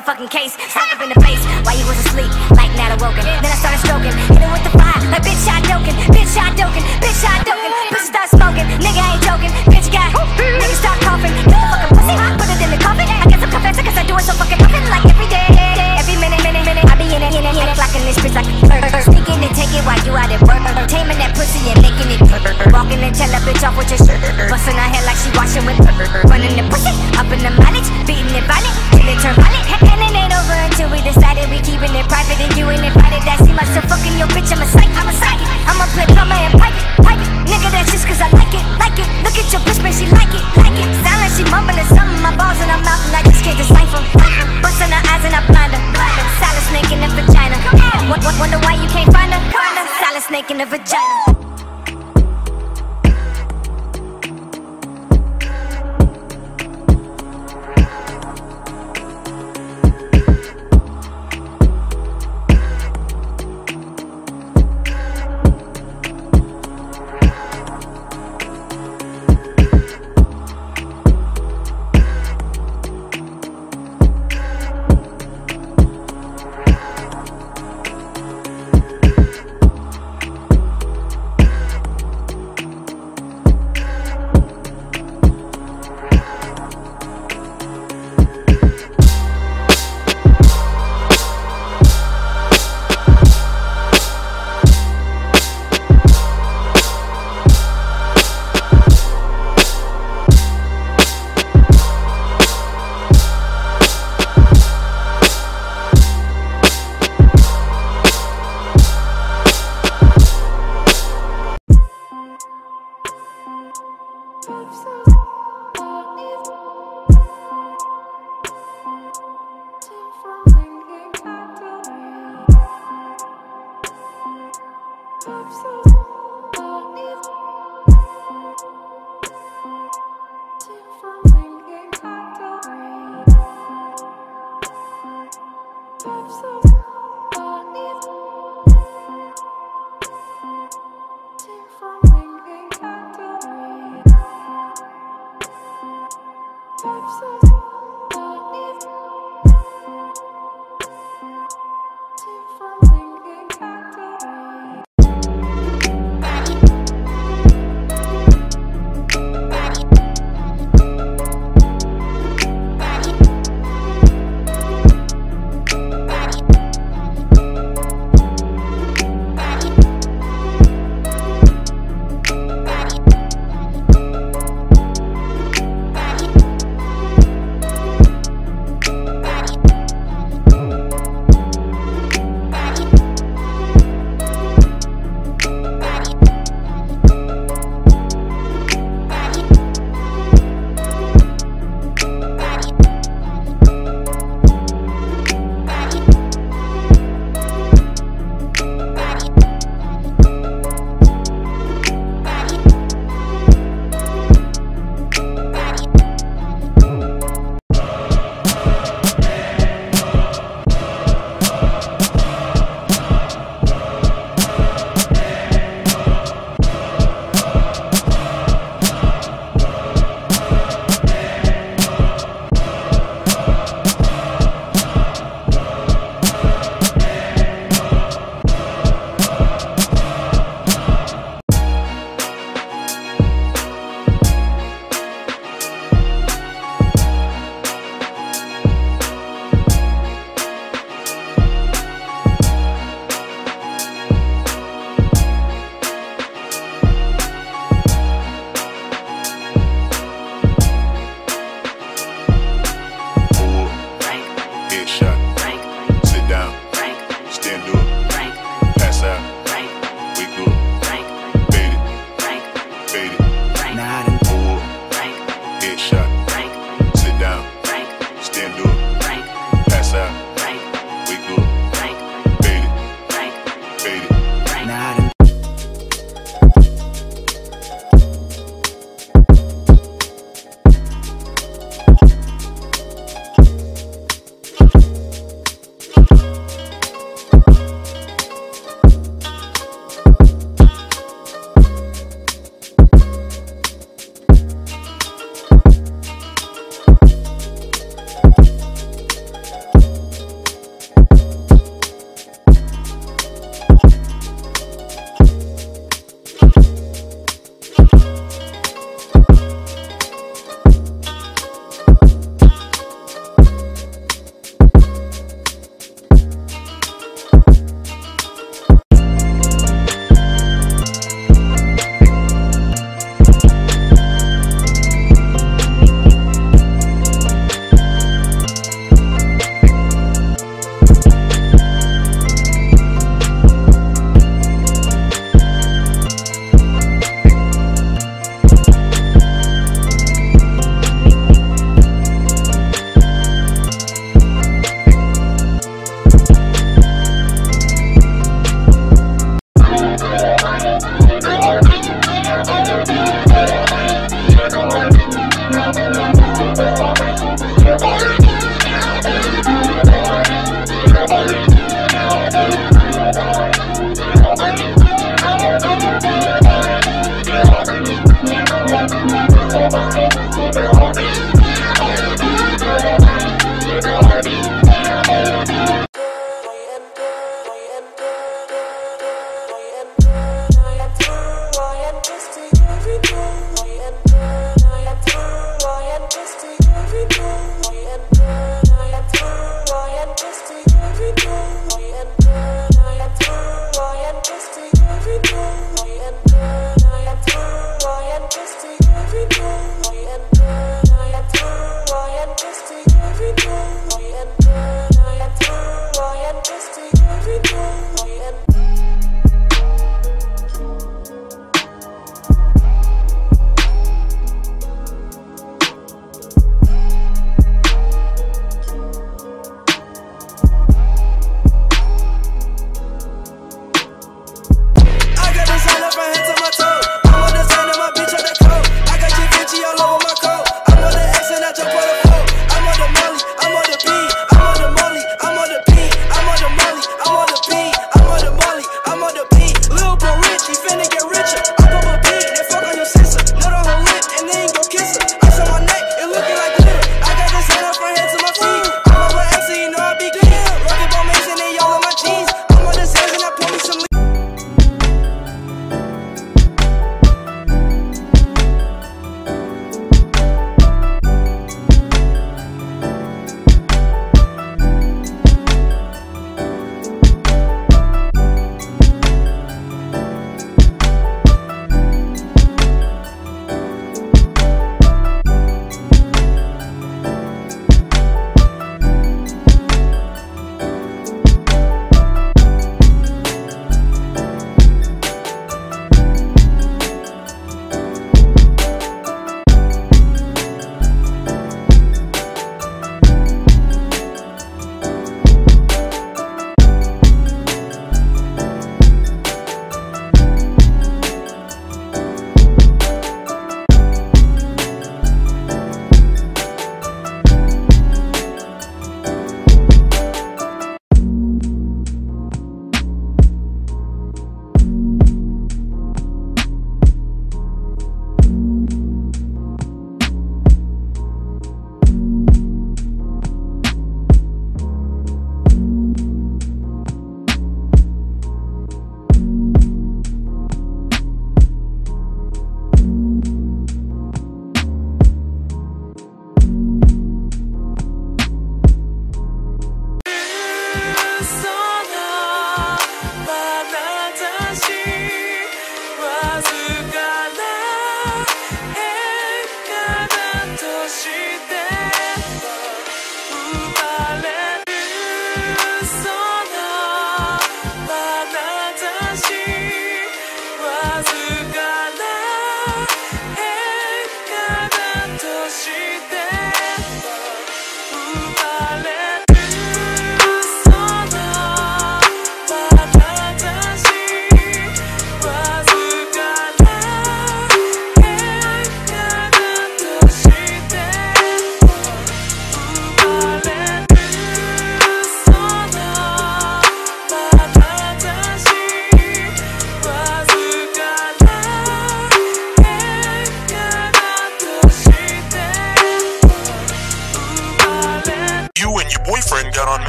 motherfucking case.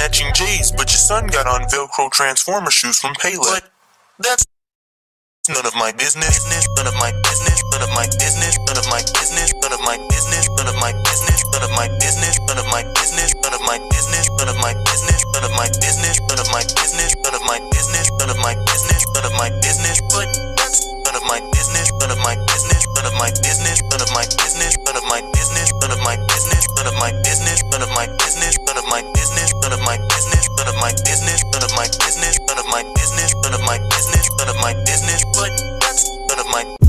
Matching J's, but your son got on Velcro Transformer shoes from Payless. But that's none of my business. None of my business. None of my business. None of my business. None of my business. None of my business. None of my business. None of my business. None of my business. None of my business. None of my business. None of my business. None of my business. None of my business. None of my business. But none of my business. None of my business. None of my business. None of my business. None of my business. None of my business. None of my business. None of my business. None of my business. None of my business. None of my business. None of my business. None of my business. None of my business. None of my business. But